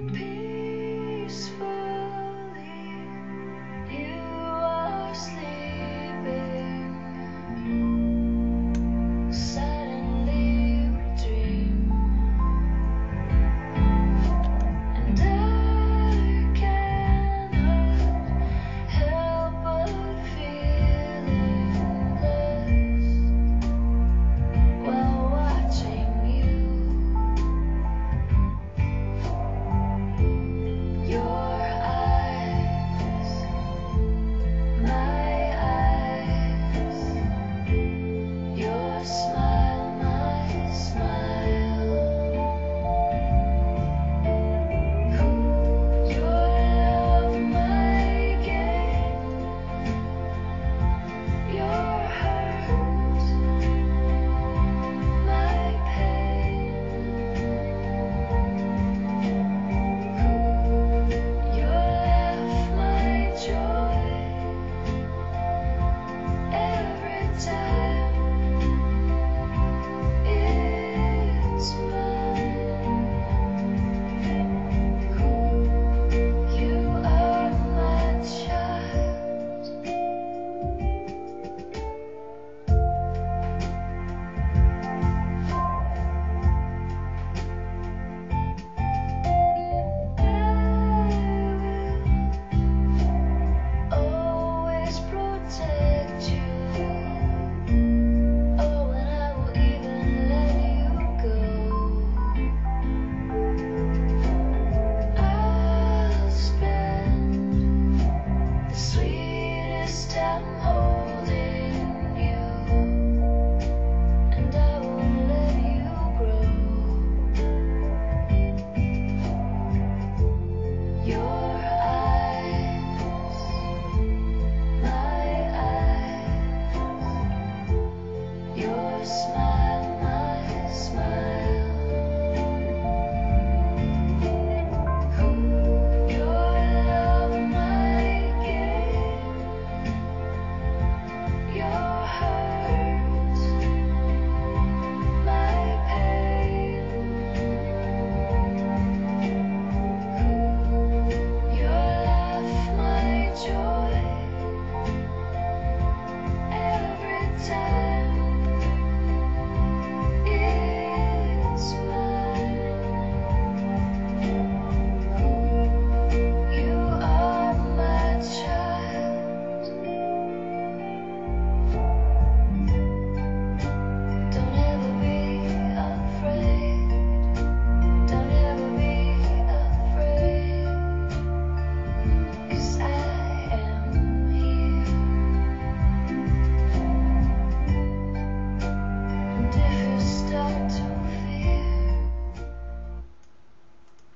And if you start to fear